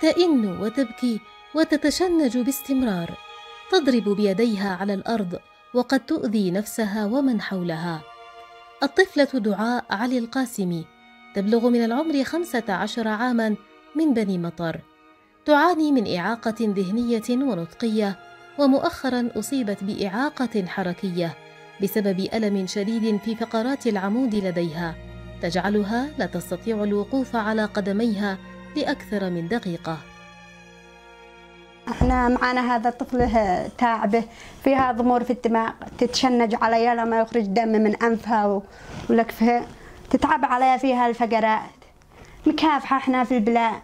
تئن وتبكي وتتشنج باستمرار. تضرب بيديها على الأرض وقد تؤذي نفسها ومن حولها. الطفلة دعاء علي القاسمي تبلغ من العمر خمسة عشر عاما من بني مطر. تعاني من إعاقة ذهنية ونطقية ومؤخرا أصيبت بإعاقة حركية بسبب ألم شديد في فقرات العمود لديها. تجعلها لا تستطيع الوقوف على قدميها لاكثر من دقيقة. إحنا معنا هذا الطفل تعبه فيها ضمور في الدماغ. تتشنج عليها لما يخرج دم من أنفها ولكفها. تتعب عليها فيها الفقرات مكافحة إحنا في البلاد.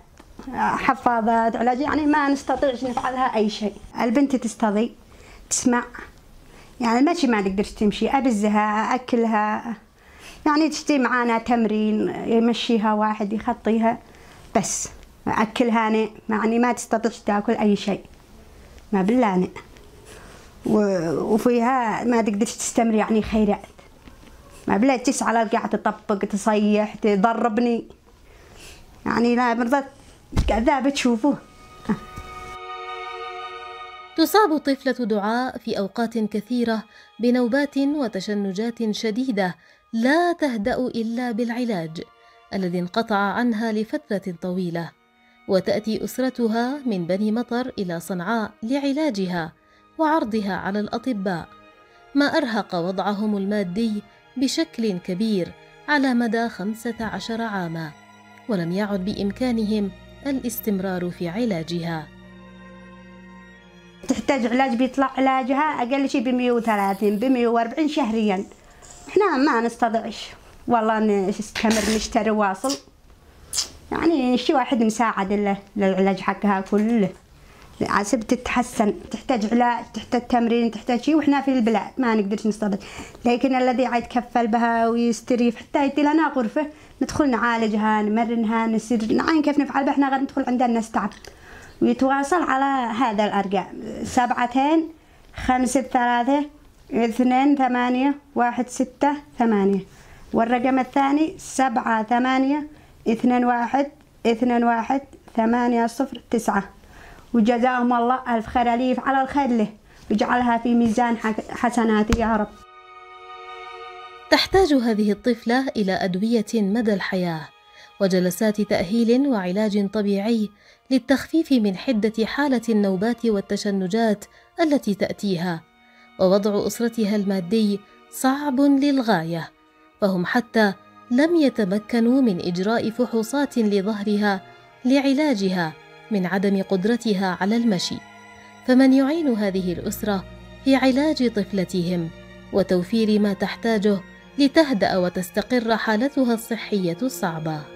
حفاضات علاج. يعني ما نستطيعش نفعلها أي شيء. البنت تستضي تسمع. يعني المشي ما تقدرش تمشي. ابزها أكلها. يعني تشتي معانا تمرين يمشيها واحد يخطيها. بس. اكلها أنا يعني ما تستطيعش تاكل أي شيء. ما بالله وفيها ما تقدرش تستمر يعني خيرات ما بالله تسعى قاعد تطبق تصيح تضربني. يعني لا مرضت كذاب تشوفوه تصاب الطفلة دعاء في أوقات كثيرة بنوبات وتشنجات شديدة لا تهدأ إلا بالعلاج. الذي انقطع عنها لفترة طويلة وتأتي أسرتها من بني مطر إلى صنعاء لعلاجها وعرضها على الأطباء ما أرهق وضعهم المادي بشكل كبير على مدى خمسة عشر عاما ولم يعد بإمكانهم الاستمرار في علاجها. تحتاج علاج بيطلع علاجها أقل شيء ب 130 ب 140 شهريا. إحنا ما نستطيعش. والله نستمر نشتري واصل. يعني شي واحد مساعد له للعلاج حقها كله. عسب تتحسن تحتاج علاج تحتاج تمرين تحتاج شيء وإحنا في البلاد ما نقدرش نستطيع لكن الذي يتكفل بها ويستريف حتى يدي لنا غرفة ندخل نعالجها نمرنها نسير. نعين كيف نفعل؟ إحنا غير ندخل عندنا الناس تعب ويتواصل على هذا الأرقام. سبعتين خمسة ثلاثة اثنين ثمانية واحد ستة ثمانية. والرقم الثاني سبعة ثمانية اثنين واحد اثنين واحد ثمانية صفر تسعة. وجزاهم الله ألف خير أليف على الخير له. وجعلها في ميزان حسناتي يا رب. تحتاج هذه الطفلة إلى أدوية مدى الحياة وجلسات تأهيل وعلاج طبيعي للتخفيف من حدة حالة النوبات والتشنجات التي تأتيها ووضع أسرتها المادي صعب للغاية. فهم حتى لم يتمكنوا من إجراء فحوصات لظهرها لعلاجها من عدم قدرتها على المشي. فمن يعين هذه الأسرة في علاج طفلتهم وتوفير ما تحتاجه لتهدأ وتستقر حالتها الصحية الصعبة.